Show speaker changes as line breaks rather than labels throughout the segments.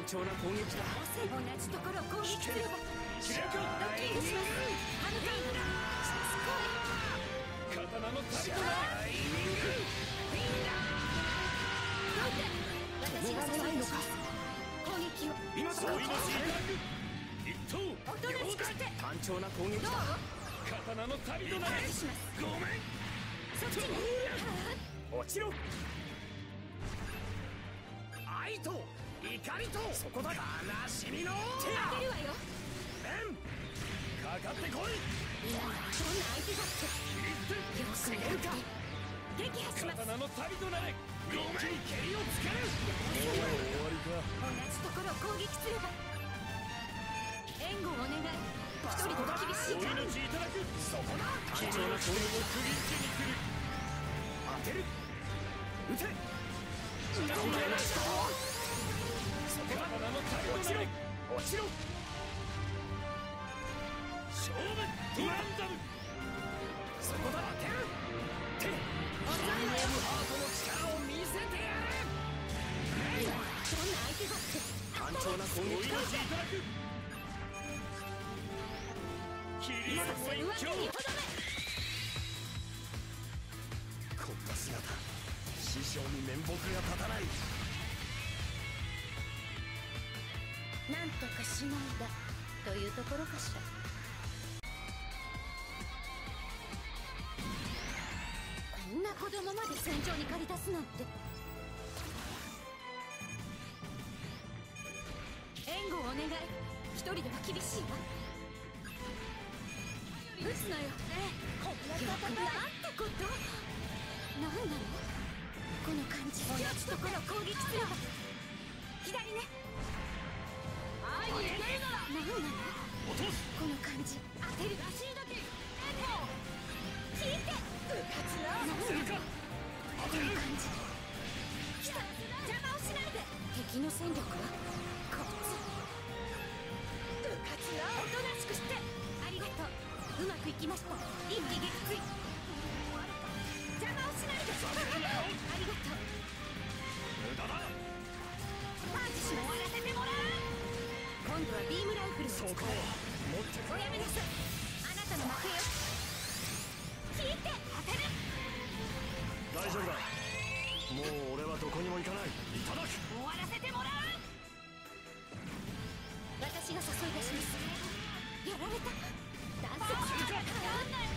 単調な攻撃だ。
同じところを攻撃すればドッキングしますしつこい
刀の旅とな
どいて私が誘い出します。攻撃を
今
一投
おとなしくして
単調な攻撃
どう
だ
刀のごめん。
そっちに
落ちろ。愛と怒りとそこだ悲しみの。手
あげるわよ。
面かかってこい。
今はどんな相手だって。よく
攻めるか。
撃破します。
刀の旅となれ。
ごめん蹴りをつける。
終わりか。
同じところを攻撃すれば。援護をお願い。一人では厳しい
追い
か
のちいただく。
そこだ。単調な攻撃を
釘付けに来る。
当てる。撃て。
刀の
そこだ
刀の旅勝負トランダム。
そこだ当てる。手
遅いわよ
ハートの力を見せてやる。
今はどんな相手だって
単調な攻
追いの
撃だ
ちいただくキリ
させるわけにとどめ
こんな姿師匠に面目が立たない。
なんとかしのいだというところかしら。こんな子供まで戦場に駆り出すなんて。援護をお願い。一人では厳しいわ。撃つのよ。こんな戦いなんてこと。なんなの？この感じ。同じ。ところを攻撃すれば左ねこの感じ当てるらしい時エコー聞いて部活な何
するか当てる
この感じ来た邪魔をしくしてありがとううまくいきました一気撃墜邪魔をしないで。ありがとう
無駄だ
はビームライフルを使う
そこ持って
おやめなさいあなたの負けよ聞いて当てる
大丈夫だもう俺はどこにも行かない。いただく
終わらせてもらう私が誘い出します。やられた。男性変わんない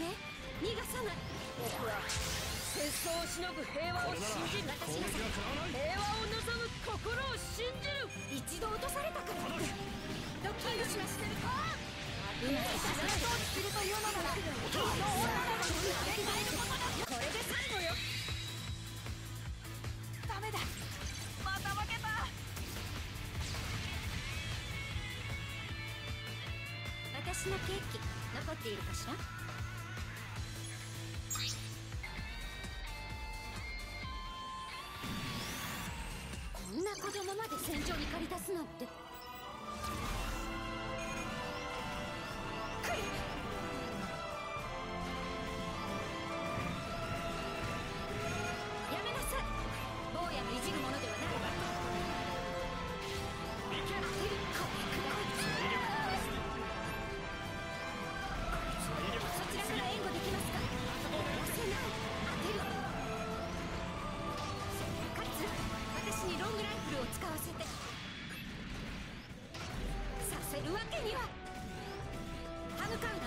ね逃がさない僕は戦争をしのぐ平和を信じる。私が。平和を望む。心を信じる。一度落とされたからドッキングしましたうまく戦争をするというのならこの女の子にあれ変えることだこれで最後よダメだまた負けた私のケーキ残っているかしら？こんな子供まで戦場に駆り出すなんて。わけには。
歯向かう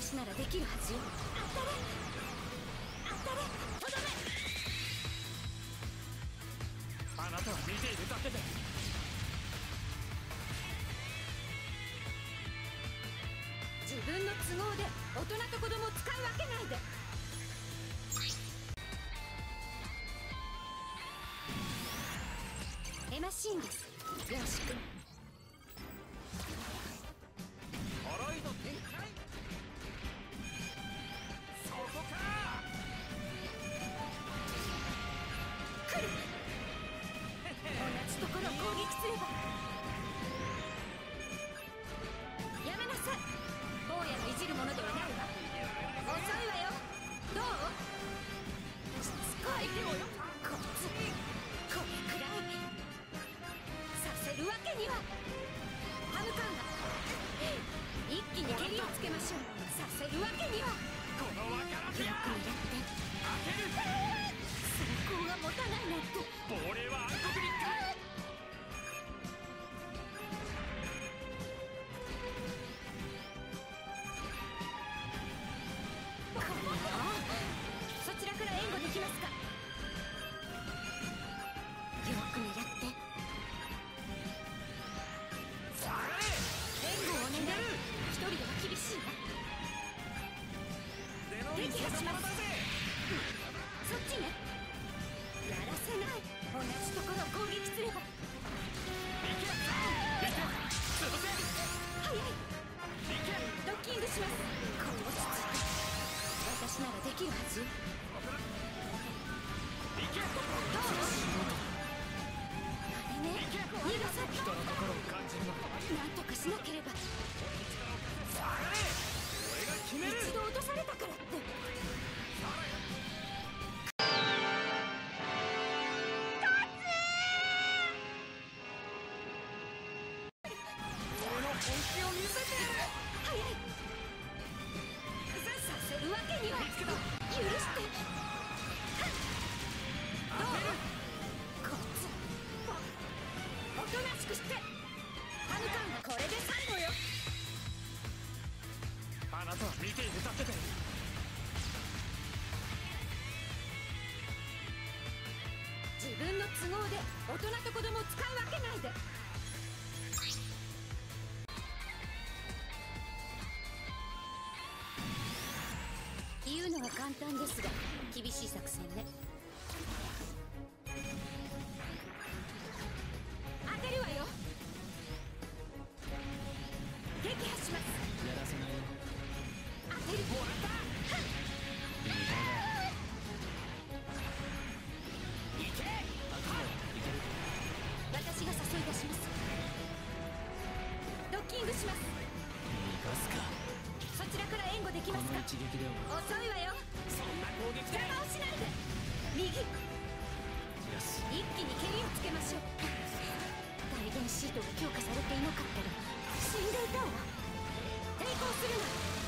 私ならできるはずよ。当たれ当たれとどめあなたは見ているだけ自分の都合で大人と子供を使うわけないで。るわけには。歯向かうな一気に蹴りをつけましょう。させるわけには。
この分からずや。
よく
や
って。
開ける。
成功が持たないなんて。
亡霊は暗黒に
帰る。は簡単ですが厳しい作戦ね。きますか遅いわよ。
そんな攻撃
邪魔をしないで。右。
よし。
一気に蹴りをつけましょう。大電シートが強化されていなかったら死んでいたわ。抵抗するな。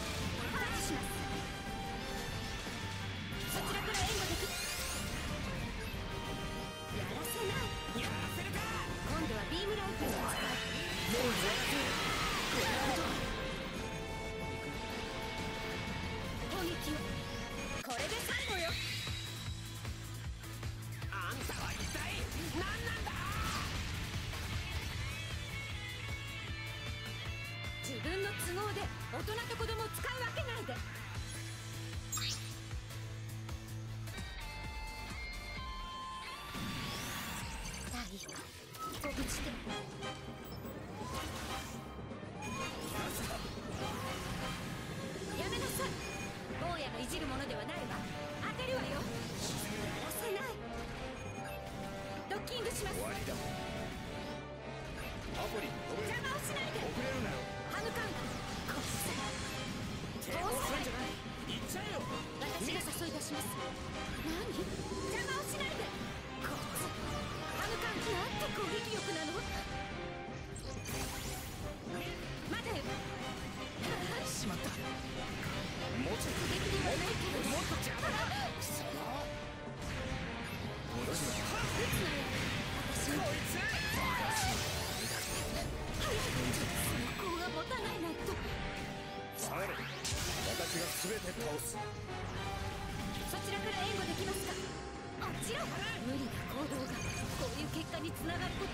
なが
る
こ
と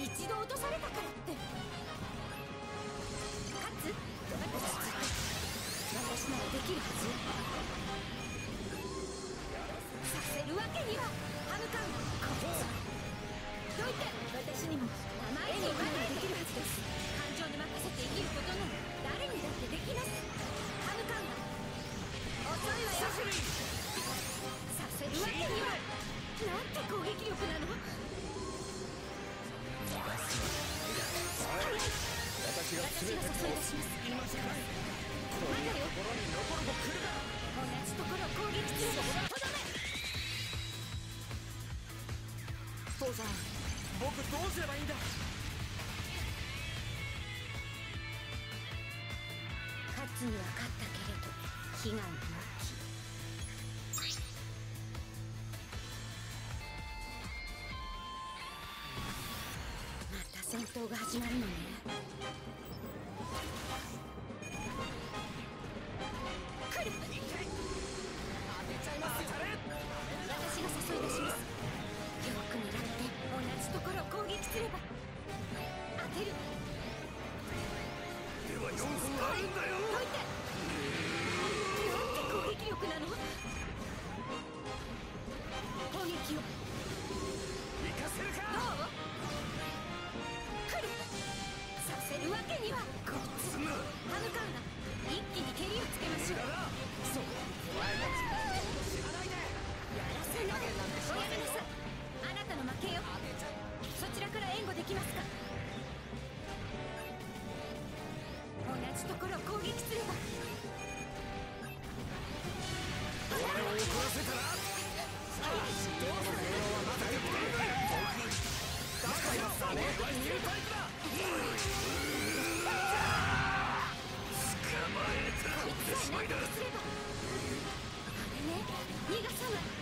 一度落とされたからって。かつ私私ならできるはずさせるわけには歯向かうこいつどいて私にも甘いにないできるはずです。感情に任せて生きることなの。被害なき。また戦闘が始まるのね。ところを攻撃すれば。
俺を怒らせたら
あれね逃がさない。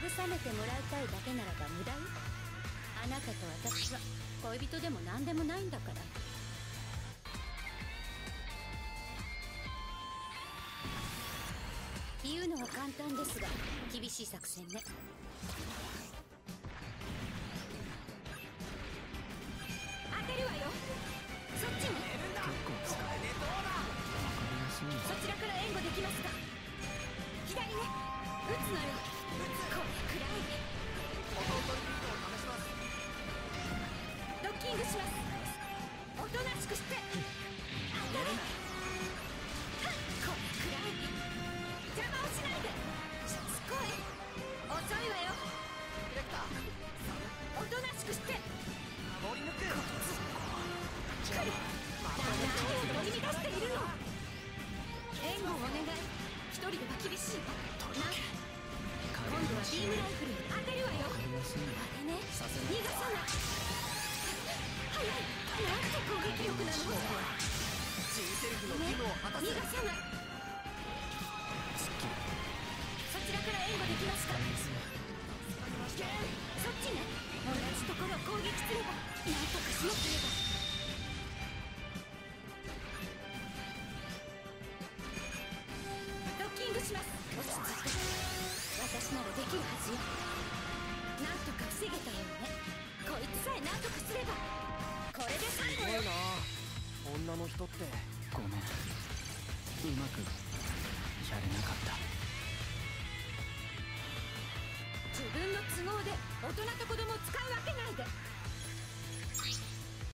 慰めてもらいたいだけならば無駄よ。あなたと私は恋人でも何でもないんだから。言うのは簡単ですが厳しい作戦ね。当てるわよ。そっちにそちらから援護できますか？よあれね逃がさない早いなんて攻撃力なの
新セルフの義務を果たす
逃がさないそちらから援護できますかそっちね同じところを攻撃すればなんとかしなければドッキングします。落ち着いて私ならできるはずよ防げたよねこいつさえ何とかすればこれで最後よ
女の人って
ごめんうまくやれなかった
自分の都合で大人と子供を使うわけないで。